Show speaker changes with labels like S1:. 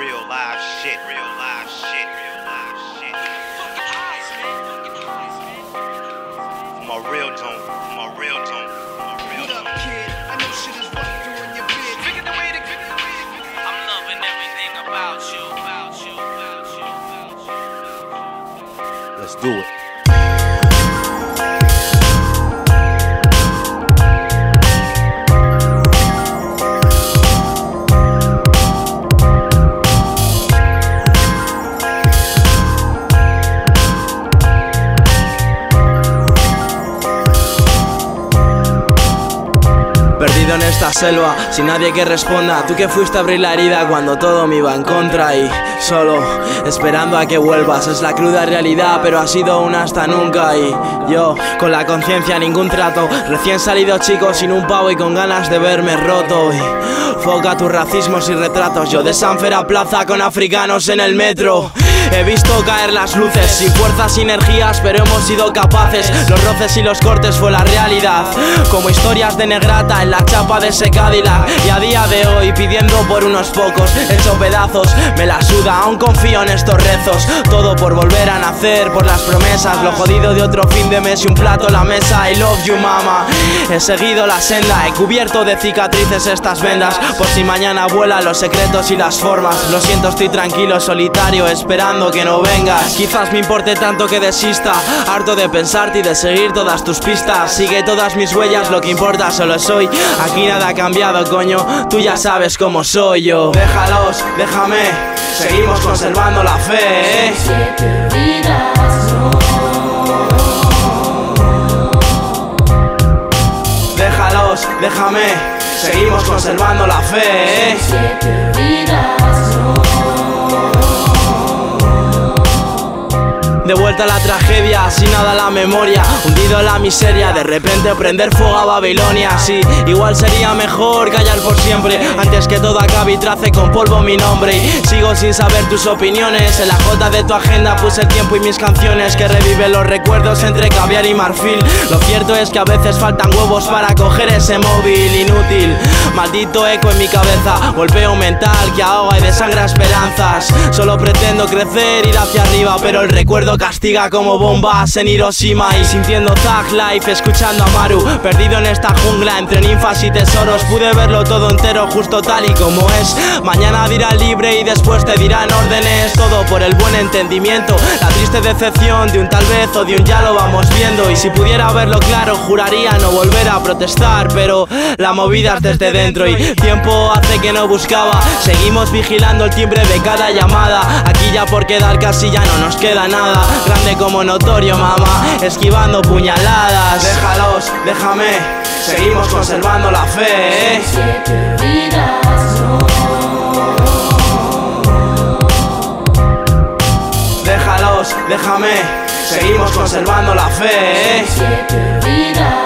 S1: Real live shit, real live shit, real live shit. For my real zone, for my real zone, for my real
S2: What up, kid? I know shit is rough doing your bid.
S3: Figure the way to figure the way. I'm loving everything about you, about you, about you, about you.
S4: Let's do it.
S5: Perdido en esta selva, sin nadie que responda. Tú que fuiste a abrir la herida cuando todo me iba en contra Y solo, esperando a que vuelvas. Es la cruda realidad, pero ha sido una hasta nunca. Y yo, con la conciencia ningún trato. Recién salido chico, sin un pavo y con ganas de verme roto. Y foca tus racismos y retratos. Yo de Sanfer a Plaza con africanos en el metro He visto caer las luces, sin fuerzas energías, pero hemos sido capaces. Los roces y los cortes fue la realidad. Como historias de negrata en la chapa de ese Cadillac. Y a día de hoy, pidiendo por unos pocos, hecho pedazos, me la suda, aún confío en estos rezos. Todo por volver a nacer, por las promesas. Lo jodido de otro fin de mes y un plato en la mesa. I love you, mama. He seguido la senda, he cubierto de cicatrices estas vendas. Por si mañana vuelan los secretos y las formas. Lo siento, estoy tranquilo, solitario, esperando que no vengas. Quizás me importe tanto que desista. Harto de pensarte y de seguir todas tus pistas. Sigue todas mis huellas, lo que importa solo soy. Aquí nada ha cambiado, coño. Tú ya sabes cómo soy yo. Déjalos, déjame. Seguimos conservando la fe. ¿eh?
S6: Siete no.
S5: Déjalos, déjame. Seguimos conservando la fe. ¿eh? De vuelta a la tragedia, sin nada la memoria. Hundido en la miseria, de repente prender fuego a Babilonia. Sí, igual sería mejor callar por siempre Antes que todo acabe y trace con polvo mi nombre. Y sigo sin saber tus opiniones En la jota de tu agenda puse el tiempo y mis canciones Que reviven los recuerdos entre caviar y marfil. Lo cierto es que a veces faltan huevos para coger ese móvil inútil. Maldito eco en mi cabeza, golpeo mental que ahoga y desangra esperanzas. Solo pretendo crecer, ir hacia arriba, pero el recuerdo castiga como bombas en Hiroshima Y sintiendo Thug Life, escuchando a Maru Perdido en esta jungla entre ninfas y tesoros. Pude verlo todo entero justo tal y como es. Mañana dirá libre y después te dirán órdenes. Todo por el buen entendimiento La triste decepción de un tal vez o de un ya lo vamos viendo. Y si pudiera verlo claro juraría no volver a protestar. Pero la movida es desde dentro y tiempo hace que no buscaba. Seguimos vigilando el timbre de cada llamada. Aquí ya por quedar casi ya no nos queda nada Grande como notorio mamá Esquivando puñaladas Déjalos, déjame Seguimos conservando la fe ¿eh?
S6: Siete vidas, no.
S5: Déjalos, déjame Seguimos conservando la fe ¿eh?
S6: Siete vidas,